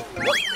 Whoop!